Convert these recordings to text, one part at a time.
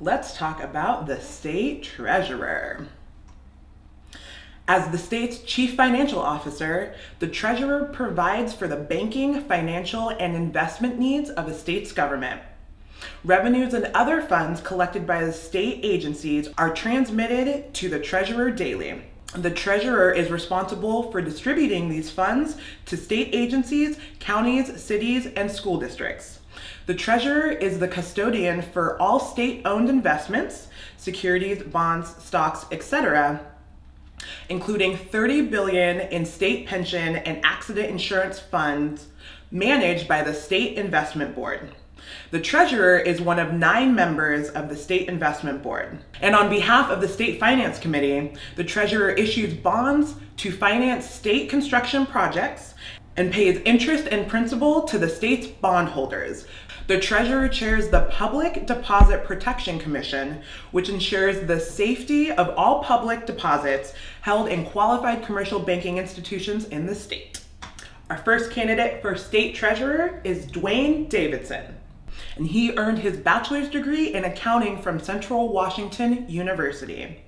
let's talk about the state treasurer. As the state's chief financial officer, the treasurer provides for the banking, financial, and investment needs of a state's government. Revenues and other funds collected by the state agencies are transmitted to the treasurer daily. The treasurer is responsible for distributing these funds to state agencies, counties, cities, and school districts. The treasurer is the custodian for all state-owned investments, securities, bonds, stocks, etc., including 30 billion in state pension and accident insurance funds managed by the State Investment Board. The treasurer is one of nine members of the State Investment Board. And on behalf of the State Finance Committee, the treasurer issues bonds to finance state construction projects and pays interest and principal to the state's bondholders. The treasurer chairs the Public Deposit Protection Commission, which ensures the safety of all public deposits held in qualified commercial banking institutions in the state. Our first candidate for state treasurer is Duane Davidson and he earned his bachelor's degree in accounting from Central Washington University.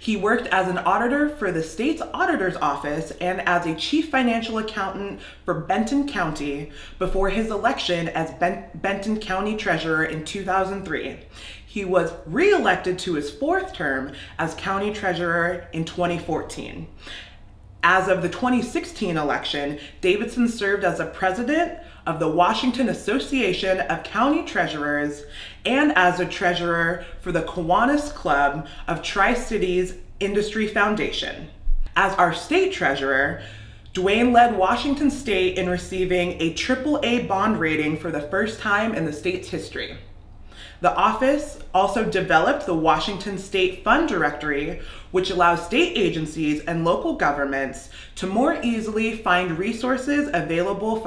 He worked as an auditor for the state's auditor's office and as a chief financial accountant for Benton County before his election as ben Benton County Treasurer in 2003. He was re-elected to his fourth term as county treasurer in 2014. As of the 2016 election, Davidson served as a president of the Washington Association of County Treasurers and as a treasurer for the Kiwanis Club of Tri Cities Industry Foundation. As our state treasurer, Duane led Washington State in receiving a AAA bond rating for the first time in the state's history. The office also developed the Washington State Fund Directory, which allows state agencies and local governments to more easily find resources available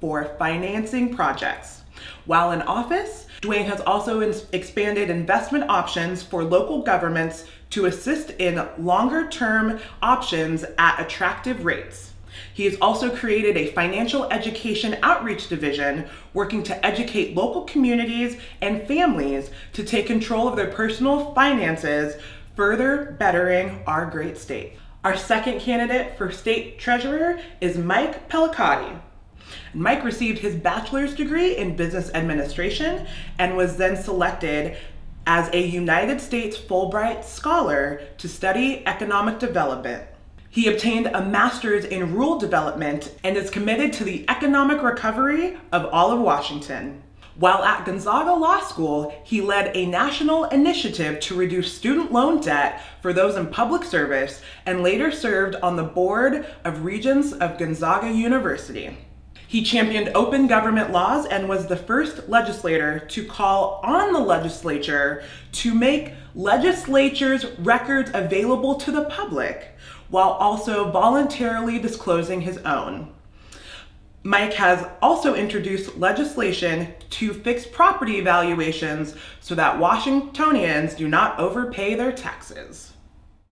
for financing projects. While in office, Duane has also expanded investment options for local governments to assist in longer term options at attractive rates. He has also created a financial education outreach division working to educate local communities and families to take control of their personal finances, further bettering our great state. Our second candidate for state treasurer is Mike Pellicciotti. Mike received his bachelor's degree in business administration and was then selected as a United States Fulbright Scholar to study economic development. He obtained a master's in rural development and is committed to the economic recovery of all of Washington. While at Gonzaga Law School, he led a national initiative to reduce student loan debt for those in public service and later served on the board of regents of Gonzaga University. He championed open government laws and was the first legislator to call on the legislature to make legislature's records available to the public while also voluntarily disclosing his own. Mike has also introduced legislation to fix property valuations so that Washingtonians do not overpay their taxes.